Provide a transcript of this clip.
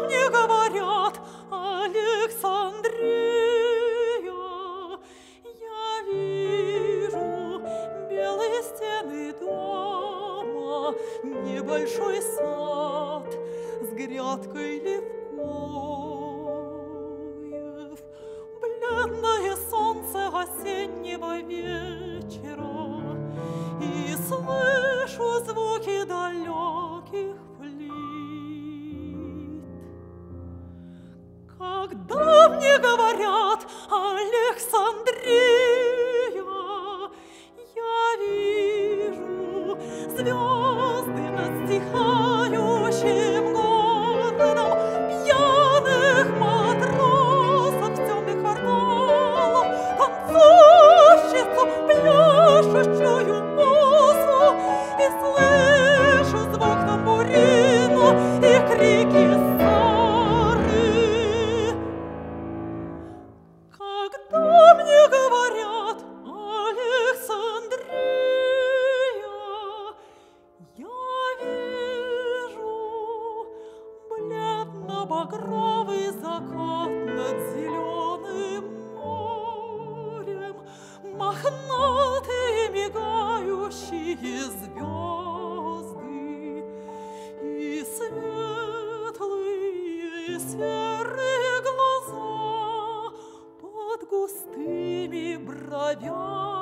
мне говорят, Александрия, я вижу белые стены дома, небольшой сад с грядкой левкоев, бледное солнце осеннего вечера, и слышу звуки Когда мне говорят, Александрия, я вижу звезды над стихающим городом, пьяных матросов темных кварталов, танцовщицу, пляшущую осу, и слышу звук тамбурина и крики багровый закат над зеленым морем, мохнатые мигающие звезды и светлые и серые глаза под густыми бровями.